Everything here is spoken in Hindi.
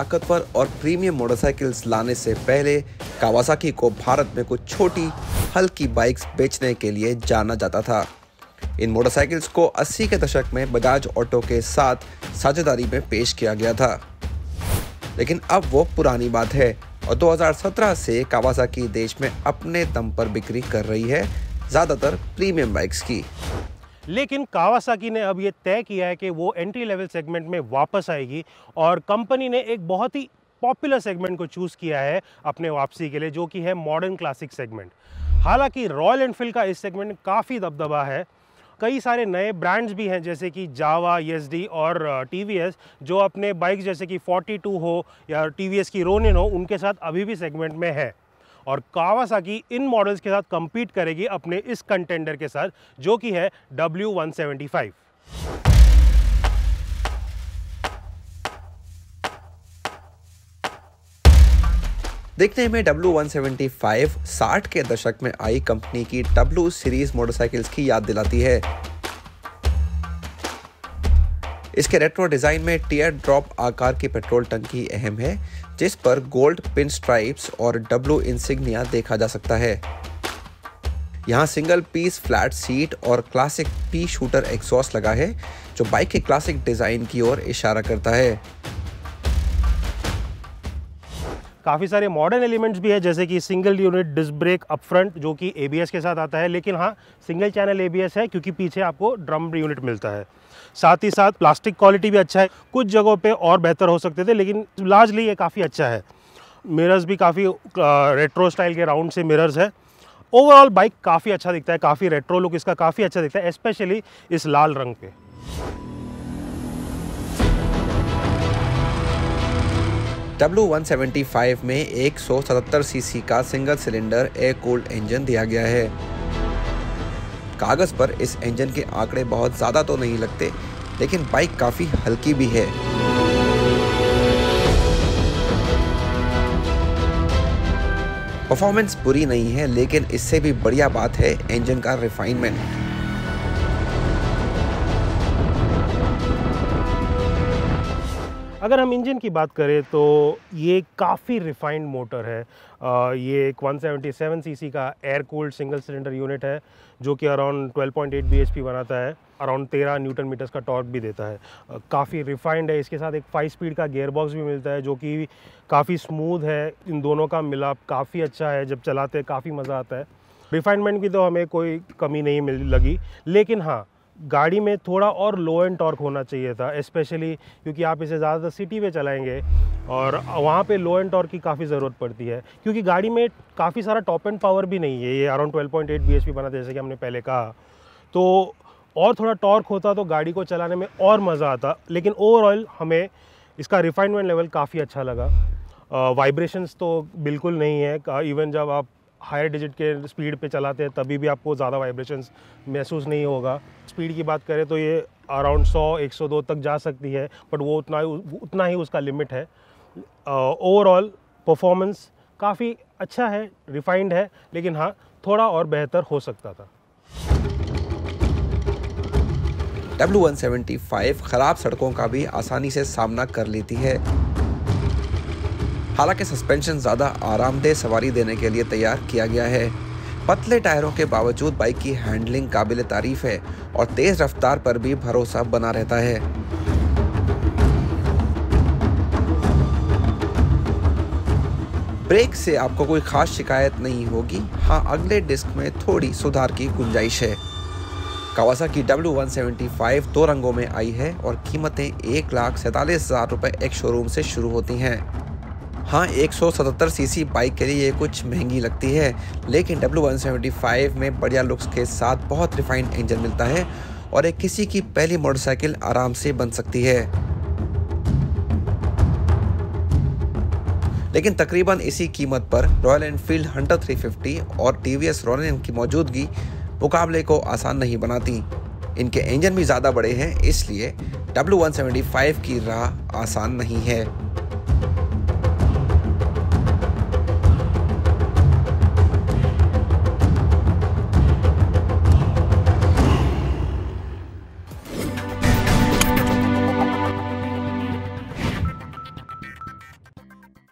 ताकतवर और प्रीमियम मोटरसाइकिल्स लाने से पहले कावासाकी को भारत में कुछ छोटी, हल्की बाइक्स बेचने के लिए जाना जाता था। इन मोटरसाइकिल्स को 80 के दशक में बजाज ऑटो के साथ साझेदारी में पेश किया गया था। लेकिन अब वो पुरानी बात है और 2017 से कावासाकी देश में अपने दम पर बिक्री कर रही है, ज़्यादातर प्रीमियम बाइक्स की। लेकिन कावासाकी ने अब ये तय किया है कि वो एंट्री लेवल सेगमेंट में वापस आएगी और कंपनी ने एक बहुत ही पॉपुलर सेगमेंट को चूज़ किया है अपने वापसी के लिए, जो कि है मॉडर्न क्लासिक सेगमेंट हालाँकि रॉयल एनफील्ड का इस सेगमेंट काफ़ी दबदबा है। कई सारे नए ब्रांड्स भी हैं, जैसे कि जावा डी और TVS जो अपने बाइक जैसे कि 42 हो या TVS की रोनिन हो, उनके साथ अभी भी सेगमेंट में है। और कावासाकी इन मॉडल्स के साथ compete करेगी अपने इस कंटेंडर के साथ, जो कि है W175 देखने में W175 60 के दशक में आई कंपनी की W सीरीज़ मोटरसाइकिल्स की याद दिलाती है। इसके रेट्रो डिज़ाइन में टीयर ड्रॉप आकार की पेट्रोल टंकी अहम है, जिस पर गोल्ड पिन स्ट्राइप्स और डब्लू इंसिग्निया देखा जा सकता है। यहाँ सिंगल पीस फ्लैट सीट और क्लासिक पी शूटर एग्जॉस्ट लगा है, जो बाइक के क्लासिक डिज़ाइन की ओर इशारा करता है। काफ़ी सारे मॉडर्न एलिमेंट्स भी है, जैसे कि single unit disc brake up front जो कि एबीएस के साथ आता है। लेकिन हाँ सिंगल चैनल एबीएस है, क्योंकि पीछे आपको ड्रम यूनिट मिलता है। साथ ही साथ प्लास्टिक क्वालिटी भी अच्छा है। कुछ जगहों पे और बेहतर हो सकते थे, लेकिन लार्जली ये काफ़ी अच्छा है। मिरर्स भी काफ़ी रेट्रो स्टाइल के राउंड से मिरर्स है। ओवरऑल बाइक काफ़ी अच्छा दिखता है, काफ़ी रेट्रो लुक इसका काफ़ी अच्छा दिखता है स्पेशली इस लाल रंग पे। W175 में 177 सीसी का single cylinder air cooled engine दिया गया है। कागज़ पर इस इंजन के आंकड़े बहुत ज़्यादा तो नहीं लगते, लेकिन बाइक काफ़ी हल्की भी है। परफॉर्मेंस बुरी नहीं है, लेकिन इससे भी बढ़िया बात है इंजन का रिफाइनमेंट अगर हम इंजन की बात करें तो ये काफ़ी रिफाइंड मोटर है। आ, ये एक 177 सीसी का air cooled single cylinder unit है जो कि अराउंड 12.8 बीएचपी बनाता है अराउंड 13 न्यूटन मीटर्स का टॉर्क भी देता है। काफ़ी रिफाइंड है। इसके साथ एक फाइव स्पीड का गियर बॉक्स भी मिलता है जो कि काफ़ी स्मूथ है। इन दोनों का मिलाप काफ़ी अच्छा है जब चलाते काफ़ी मज़ा आता है। रिफाइनमेंट की तो हमें कोई कमी नहीं मिल लगी। लेकिन हाँ गाड़ी में थोड़ा और लो एंड टॉर्क होना चाहिए था स्पेशली क्योंकि आप इसे ज़्यादातर सिटी में चलाएँगे और वहाँ पे लो एंड टॉर्क की काफ़ी ज़रूरत पड़ती है। क्योंकि गाड़ी में काफ़ी सारा टॉप एंड पावर भी नहीं है, ये अराउंड 12.8 पॉइंट बना जैसे कि हमने पहले कहा। तो और थोड़ा टॉर्क होता तो गाड़ी को चलाने में और मज़ा आता, लेकिन ओवरऑल हमें इसका रिफाइनमेंट लेवल काफ़ी अच्छा लगा। वाइब्रेशंस तो बिल्कुल नहीं है इवन जब आप हायर डिजिट के स्पीड पे चलाते हैं, तभी भी आपको ज़्यादा वाइब्रेशंस महसूस नहीं होगा। स्पीड की बात करें तो ये अराउंड 100 102 तक जा सकती है बट वो उतना उतना ही उसका लिमिट है। ओवरऑल परफॉर्मेंस काफ़ी अच्छा है रिफाइंड है, लेकिन हाँ थोड़ा और बेहतर हो सकता था। W175 ख़राब सड़कों का भी आसानी से सामना कर लेती है। हालाँकि सस्पेंशन ज़्यादा आरामदेह सवारी देने के लिए तैयार किया गया है। पतले टायरों के बावजूद बाइक की हैंडलिंग काबिल तारीफ़ है और तेज रफ्तार पर भी भरोसा बना रहता है। ब्रेक से आपको कोई खास शिकायत नहीं होगी। हाँ अगले डिस्क में थोड़ी सुधार की गुंजाइश है। कावासा की W175 दो रंगों में आई है और कीमतें एक लाख सैतालीस हज़ार रुपए एक शोरूम से शुरू होती हैं। हाँ 177 सीसी बाइक के लिए ये कुछ महँगी लगती है, लेकिन W175 में बढ़िया लुक्स के साथ बहुत रिफाइंड इंजन मिलता है और एक किसी की पहली मोटरसाइकिल आराम से बन सकती है। लेकिन तकरीबन इसी कीमत पर रॉयल एनफील्ड हंटर 350 और टी वी एस की मौजूदगी मुकाबले को आसान नहीं बनाती। इनके इंजन भी ज़्यादा बड़े हैं, इसलिए W175 की राह आसान नहीं है।